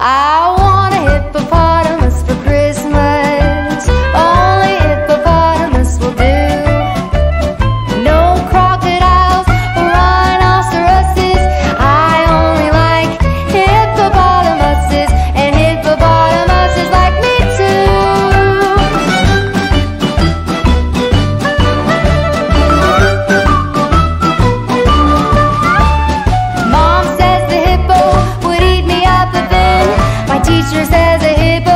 I want a hippopotamus. desde